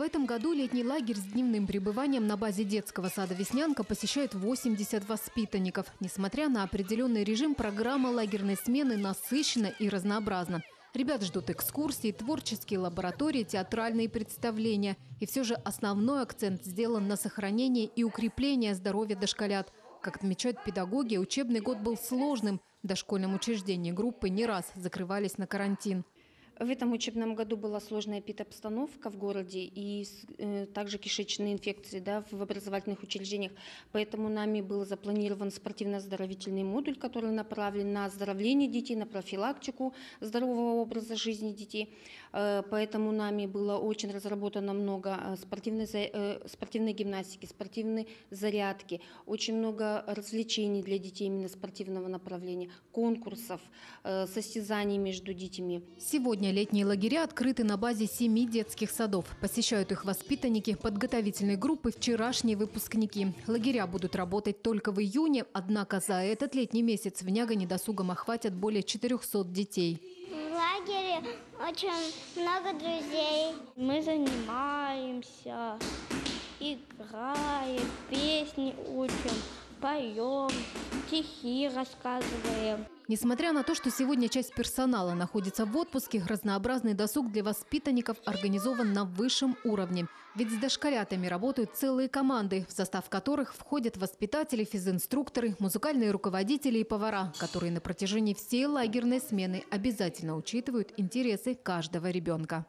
этом году летний лагерь с дневным пребыванием на базе детского сада «Веснянка» посещают 80 воспитанников. Несмотря на определенный режим, программа лагерной смены насыщена и разнообразна. Ребят ждут экскурсии, творческие лаборатории, театральные представления. И все же основной акцент сделан на сохранении и укреплении здоровья дошколят. Как отмечают педагоги, учебный год был сложным. В дошкольном учреждении группы не раз закрывались на карантин. В этом учебном году была сложная эпидобстановка в городе и э, также кишечные инфекции да, в образовательных учреждениях. Поэтому нами был запланирован спортивно-оздоровительный модуль, который направлен на оздоровление детей, на профилактику здорового образа жизни детей. Э, поэтому нами было очень разработано много э, спортивной, спортивной гимнастики, спортивной зарядки, очень много развлечений для детей именно спортивного направления, конкурсов, состязаний между детьми. Сегодня Сегодня летние лагеря открыты на базе семи детских садов. Посещают их воспитанники, подготовительной группы, вчерашние выпускники. Лагеря будут работать только в июне, однако за этот летний месяц в Нягане досугом охватят более 400 детей. В лагере очень много друзей. Мы занимаемся, играем, песни учим, поем, стихи рассказываем. Несмотря на то, что сегодня часть персонала находится в отпуске, разнообразный досуг для воспитанников организован на высшем уровне. Ведь с дошколятами работают целые команды, в состав которых входят воспитатели, физинструкторы, музыкальные руководители и повара, которые на протяжении всей лагерной смены обязательно учитывают интересы каждого ребенка.